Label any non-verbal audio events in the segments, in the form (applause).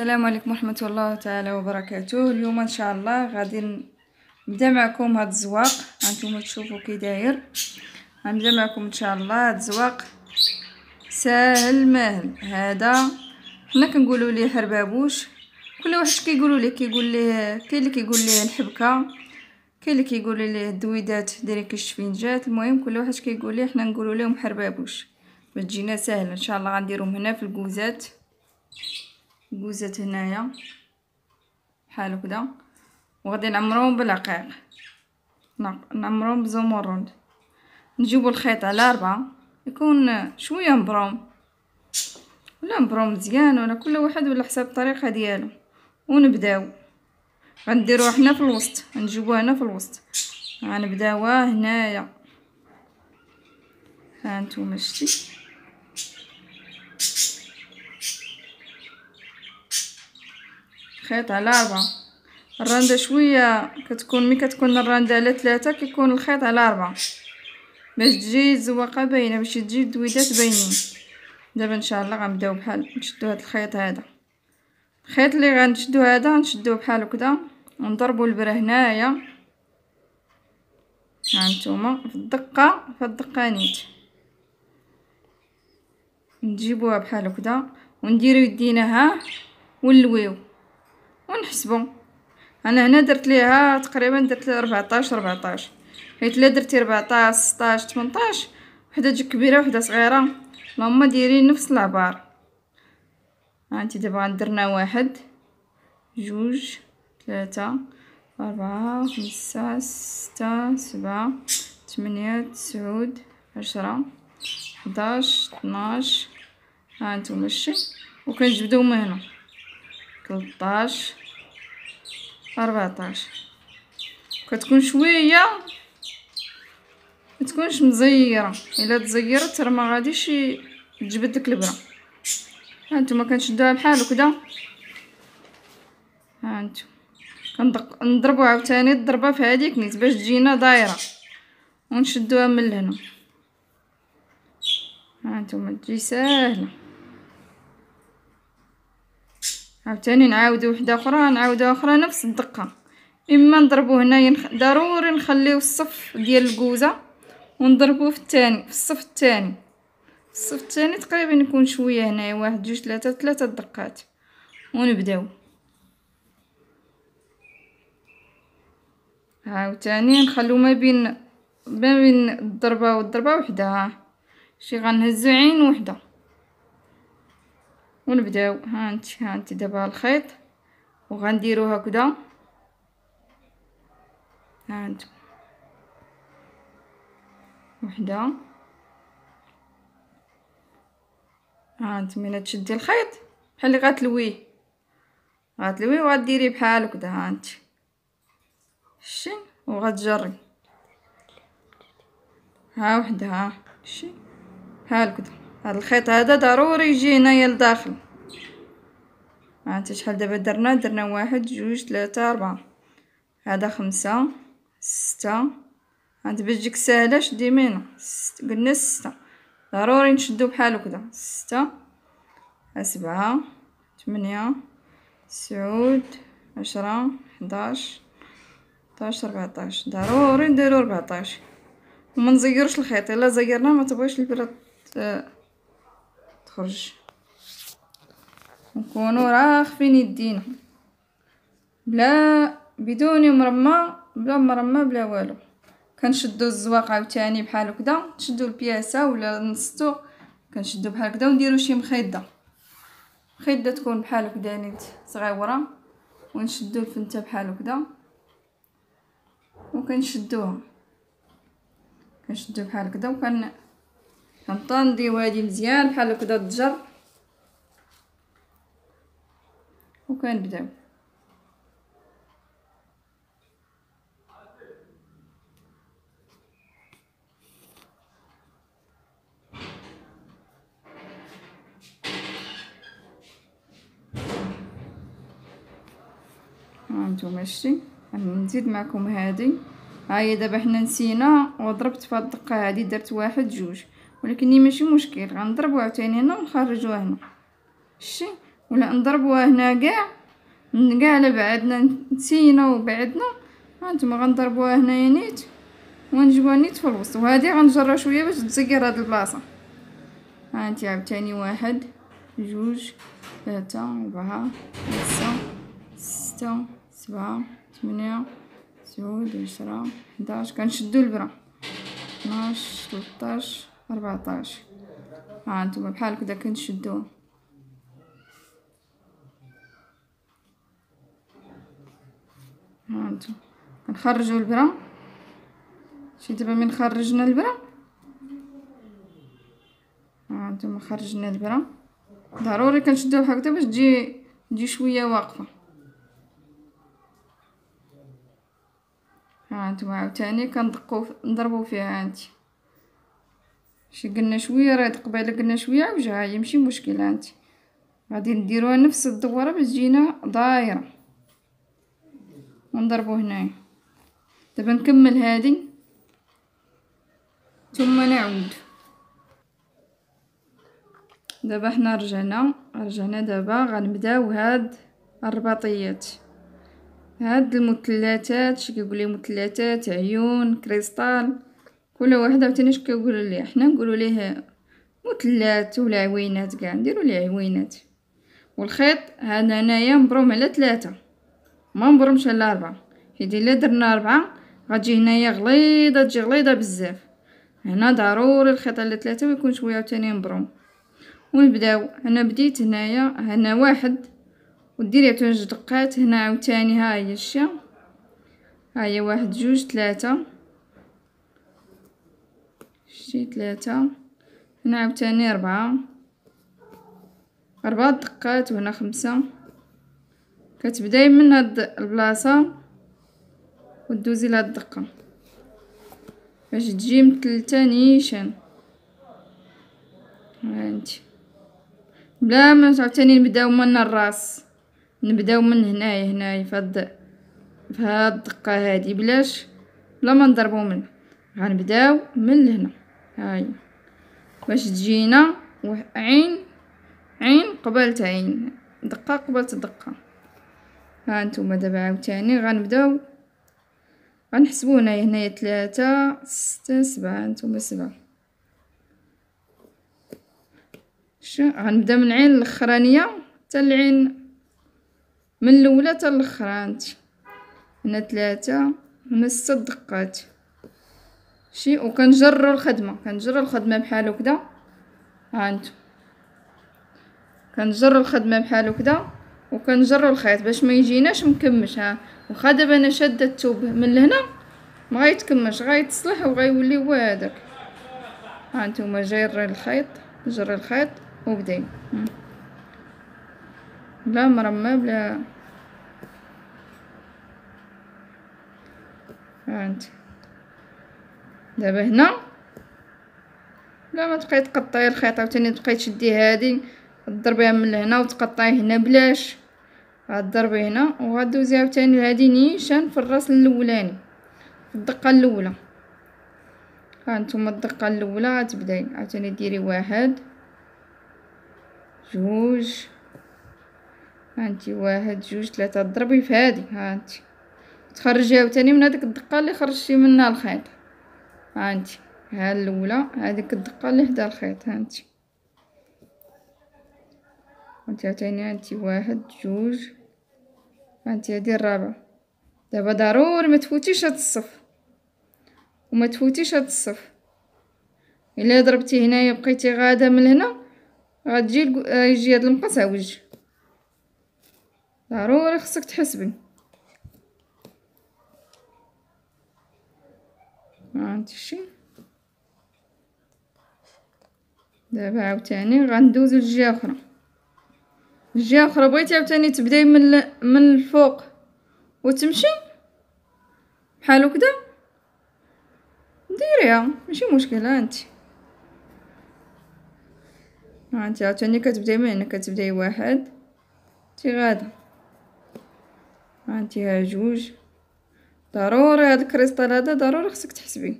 السلام عليكم ورحمة الله تعالى وبركاته. اليوم إن شاء الله غادي نبدأ معكم هاد الزواق. هانتوما تشوفوا كي داير. غنبدأ معكم إن شاء الله. هاد الزواق ساهل ماهل. هذا حنا كنقولوا ليه حربابوش. كل واحد كيقولوا ليه كيقول ليه كاين اللي كيقول ليه الحبكة. كاين اللي كيقول ليه الدويدات ديري كالشفنجات المهم كل واحد كيقول ليه حنا نقولوا لهم حربابوش. باش تجينا ساهله إن شاء الله غنديرهم هنا في الكوزات. الكوزات هنايا بحال هكذا وغادي نعمروهم بالعقيق. نعمروهم بزمرد نجيبو الخيط على ربعة يكون شوية مبروم. ولا مبروم مزيان ولا كل واحد ولا حسب الطريقة ديالو. ونبداو. غنديروها حنا في الوسط. نجيبوها هنا في الوسط. غنبداوها هنايا. ها نتوما شتي. خيط على أربعة. الرندة شوية كتكون مي كتكون الرندة على ثلاثة كيكون الخيط على أربعة. باش تجي الزواقة باينة باش تجي الدويدات باينين. دابا إن شاء الله غنبداو بحال نشدو هاد الخيط هذا. الخيط اللي غنشدو هذا نشدوه بحال هكذا. ونضربو البرة هنايا. هانتوما في الدقة في الدقانيت نجيبوها بحال هكذا. ونديرو يدينا ها ونلويو. ونحسبو أنا هنا درت ليها تقريبا درت ليها 14 14 حيت الا درتي 14 16 18 وحدة تجي كبيرة وحدة صغيرة. اللهم ديري نفس العبار هانتي دابا درنا واحد جوج ثلاثة أربعة خمسة ستة سبعة ثمانية تسعود عشرة حداش اثناش هانتوما شتي وكنجبدو من هنا. تلطاش. أربعطاش كتكون شوية متكونش مزيرة. إلا تزيرت راه ما غاديش تجبد لك البره هانتوما كنشدوها بحال هكذا. هانتو كندق نضربو عاوتاني الضربة في هذيك نيت باش تجينا دايرة. ونشدوها من لهنا. هانتوما تجي ساهلة. عاوتاني نعاودو وحدة أخرى نعاودو أخرى نفس الدقة. إما نضربو هنايا ضروري نخليو الصف ديال الكوزة ونضربو في الثاني في الصف الثاني الصف الثاني تقريبا يكون شوية هنايا واحد جوج ثلاثة ثلاثة دقات ونبداو. عاوتاني نخلو ما بين ما بين الضربة والضربة وحدة. شي غنهزو عين وحدة. ونبداو هانتي هانتي دابا الخيط. وغنديرو هكذا. هانتو وحدة. هانت من تشدي الخيط؟ بحال اللي غتلويه غتلويه وغديري بحال هكذا. هانت شتي وغتجري. ها وحدة. ها شتي بحال هكذا. الخيط هذا ضروري يجي هنايا لداخل. هانت شحال دابا درنا؟ درنا واحد جوج ثلاثة أربعة. هذا خمسة ستة. هانت باش تجيك ساهلة شدي من قلنا ستة. ضروري نشدو بحال هكذا. ستة سبعة ثمانية تسعود عشرة حداش حداش ربعطاش. ضروري نديرو ربعطاش. وما نزيروش الخيط. إلا زيرناه ما تبغيش البره تخرج. نكونو راخفين يدينا. بلا بدون مرمى بلا مرمى بلا والو. كنشدو الزواق عاوتاني بحال هكذا نشدو البياسة ولا نصتو كنشدو بحال هكذا ونديرو شي مخيدة. مخيدة تكون بحال هكذا نيت صغيره ونشدو الفنتة بحال هكذا وكنشدوها. كنشدو بحال هكذا وكن كنطنديو هادي مزيان بحال هكذا الضجر وكنبداو. هانتوما شتي نزيد معكم هادي. هاهي دابا حنا نسينا وضربت في الدقة هادي درت واحد جوج. ولكن ماشي مشكل غنضربو عاوتاني هنا ونخرجوها هنا. شتي ولا نضربوها هنا كاع كاع على بعدنا نسينا وبعدنا هانتوما غنضربوها هنايا نيت ونجيبوها نيت في الوسط. وهذه غنجرها شوية باش تزكر هاد البلاصة. هانتي عاوتاني واحد جوج ثلاثة أربعة خمسة ستة سبعة ثمانية تسعود عشرة حداش. كنشدو البرا. اثناش تلطاش. ربعطاش ها انتما بحال هكدا كنشدوها ها أنتم. كنخرجوا البرا. شي دابا من خرجنا البرا؟ ها أنتم خرجنا البرا. ضروري كنشدوها بحال هكدا باش تجي تجي شوية واقفة. ها أنتم عاوتاني كندقو نضربو فيها هانتي شي قلنا شوية راه قبيله قلنا شوية عوجها هي ماشي مشكل هانتي غادي نديروها نفس الدوره باش تجينا دايرة. ونضربو هنايا. دابا نكمل هادي. ثم نعود. دابا حنا رجعنا. رجعنا دابا غنبداو هاد الرباطيات. هاد المثلثات شي كيقول مثلثات عيون كريستال. كل عاوتاني اش كيقولوا ليه حنا نقولوا ليه مثلثات ولا عوينات كاع نديروا ليه عوينات. والخيط هذا هنايا مبروم على ثلاثة ما مبرومش على أربعة. حيت إلا درنا أربعة غتجي هنايا غليظة تجي غليظة بزاف. هنا ضروري الخيط على ثلاثة ويكون شوية عاوتاني مبروم. ونبداو. أنا بديت هنايا هنا واحد وديري جوج دقات هنا عاوتاني ها هي الشا ها هي واحد جوج ثلاثة. شتي ثلاثة هنا عاوتاني ربعة. أربعة دقات وهنا خمسة. كتبداي من هاد البلاصة ودوزي لهاد الدقة. باش تجي متلتة نيشان. هانتي بلا ما عاوتاني نبداو من الراس. نبداو من هنايا هنايا فهاد فهاد الدقة هادي. بلاش بلا ما نضربو من غنبداو من لهنا هاي. باش تجينا؟ عين. عين قبلت عين. دقة قبلت دقة. ها نتوما دابا عاوتاني. غنبداو. غنحسبو هنايا هنايا ثلاثة ستة سبعة. نتوما سبعة. غنبدا من العين الأخرانية حتى العين. من الأولى حتى الأخرى. هنا ثلاثة هنا ست دقات. شي وكنجرو الخدمة. كنجرو الخدمة بحال هكدا هانتو كنجرو الخدمة بحال هكدا وكنجرو الخيط. باش ما يجيناش مكمش ها. واخا دابا أنا شادة الثوب من لهنا ما غيتكمش غيتصلح وغيولي هو هذاك. ها نتوما جايرين الخيط. جري الخيط وبداي بلا مرمى بلا. هانت دابا هنا. بلا ما تبقاي تقطعي الخيط عاوتاني تبقاي تشدي هادي. تضربيها من هنا وتقطعي هنا بلاش. غتضربي هنا وغدوزي عاوتاني هادي نيشان في الراس الاولاني في الدقة الأولى. هانتوما الدقة الأولى غتبداي. عاوتاني ديري واحد جوج. هانتي واحد جوج ثلاثة ضربي في هادي. هانتي تخرجي عاوتاني من هاديك الدقة اللي خرجتي منها الخيط. هانتي ها الأولى هذيك الدقة اللي حدا الخيط هانتي. هانتي عاوتاني هانتي واحد جوج. هانتي هادي الرابعة. دابا ضروري ما تفوتيش هاد الصف. وما تفوتيش هاد الصف. إلا ضربتي هنايا بقيتي غاده من هنا غتجي يجي هاد المقص عوج ضروري خصك تحسبي هانتي شي. دابا عاوتاني غندوزو لجهه أخرى. الجهة أخرى بغيتي عاوتاني تبدأي من من الفوق وتمشي؟ بحال هكدا ديريها ماشي مشكله انت انت عاوتاني كتبدأي من هنا كتبدأي واحد تي غادا. انت ها جوج. ضروري هاد الكريستال هذا ضروري خصك تحسبيه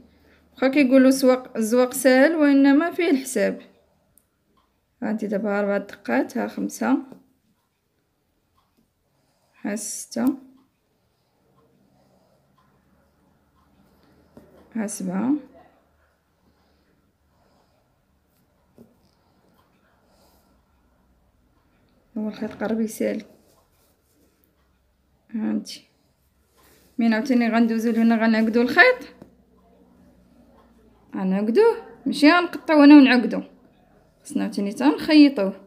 واخا كيقولوا سواق الزواق ساهل وإنما فيه الحساب. ها انت دابا أربع دقات ها خمسة. ها ستة. ها سبعة. هو الخيط قرب يسالي هانتي مين عاوتاني غندوزو لهنا غنعقدو الخيط؟ غنعقدوه ماشي غنقطعو هنا ونعقدو. خصنا عاوتاني تا نخيطوه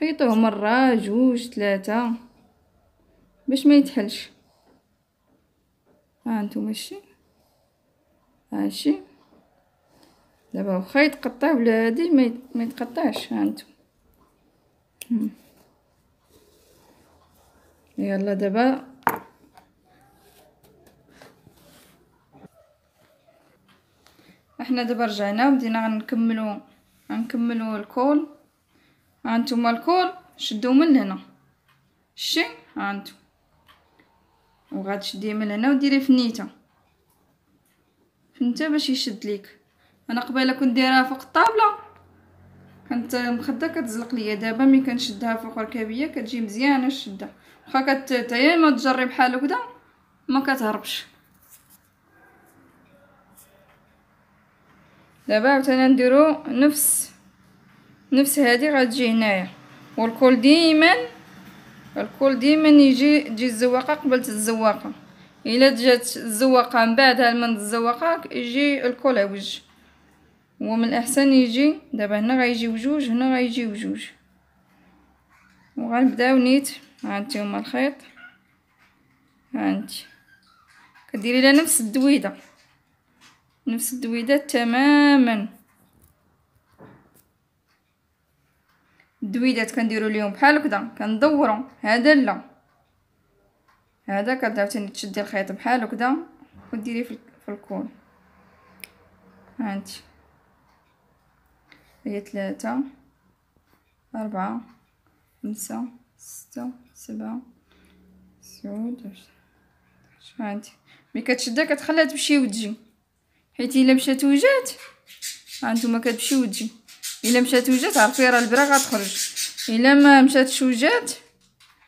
خيطوه مرة جوج ثلاثة. باش ما يتحلش. ها أنتم الشي هاشي دابا واخا يتقطع ولا هادي؟ ما يتقطعش. ها أنتم يلا دابا إحنا دابا رجعنا وبدينا غنكملو غنكملو الكول. هانتوما الكول شدو من هنا. شتي هانتو وغتشديه من هنا وديريه في النيته فهمت باش يشد ليك. أنا قبيلة كنت دايرها فوق الطابلة. كانت مخدة كتزلق ليا. دابا ملي كنشدها فوق الركابيه كتجي مزيانة الشدة. واخا كت ما تجري بحال هكذا ما كتهربش. دابا عاوتاني نديرو نفس نفس هادي غتجي هنايا. والكل ديما الكل ديما يجي تجي الزواقة قبل الزواقة. إلا جات الزواقة من بعدها من الزواقة يجي الكل عوج ومن الأحسن يجي دابا هنا غيجي وجوج هنا غيجي وجوج وغنبداو نيت. هانتوما الخيط. هانتي كديري لها نفس الدويدة. نفس الدويدة تماما. الدويدات كنديرو ليهم بحال هكذا كندورو. هذا لا. هذا كتعاوتاني تشدي الخيط بحال هكذا وديريه في الكون. هانتي هي ثلاثة أربعة خمسة ستة سبعة سعود هانتي ملي كتشدها كتخليها تمشي وتجي. حيت إلا مشات وجات هانتوما كتمشي وتجي. إلا مشات وجات عرفي راه البرا غتخرج. إلا ما مشاتش وجات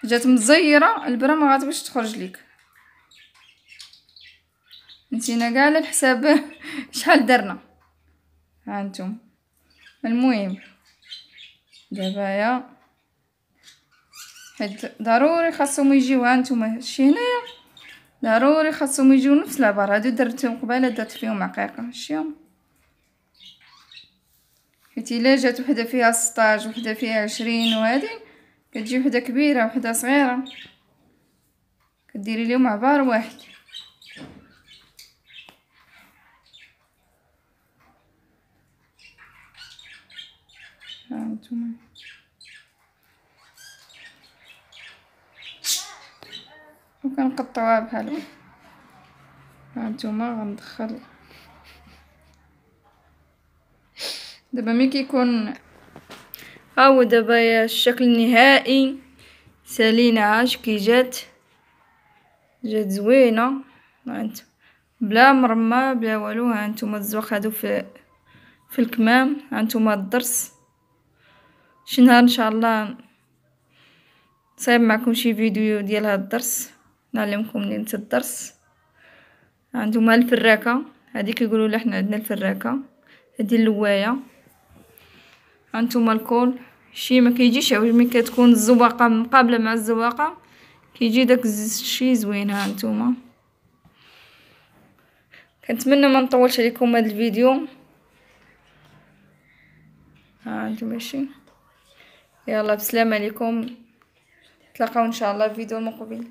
جات مزيرة البرا ما غاتبغيش تخرج ليك. نسينا كاع الحساب (laughs) شحال درنا هانتوما. المهم دابا يا حيت ضروري خاصهم يجيو هانتوما. شي هنايا؟ ضروري خاصهم يجيو نفس العبار هادو درتهم قبيله درت فيهم عقيقه شتيهم حيت الا جات وحده فيها ستاج وحده فيها عشرين وهادي كتجي وحده كبيره وحده صغيره كديري ليهم عبار واحد هانتوما وكنقطعوها بحال هكا. هانتوما غندخل. دابا ملي كيكون ها هو دابا الشكل النهائي. سالينا اش كي جات. جات زوينة. هانت بلا مرمى بلا والو. هانتوما الزواق هادو في في الكمام. هانتوما الضرس شي نهار إن شاء الله صايب معكم شي فيديو ديال هاد الدرس. نعلمكم منين الدرس. عندهم الفراكه هذه كيقولوا لي حنا عندنا الفراكه هذه اللواية. هانتوما الكل شي ما كيجيش ملي كتكون الزواقة مقابلة مع الزواقة كيجي داك الشي زوين هانتوما كنتمنى ما نطولش عليكم هذا الفيديو. ها أنتم ماشي يلا بسلام عليكم. تلاقاو إن شاء الله في فيديو المقبل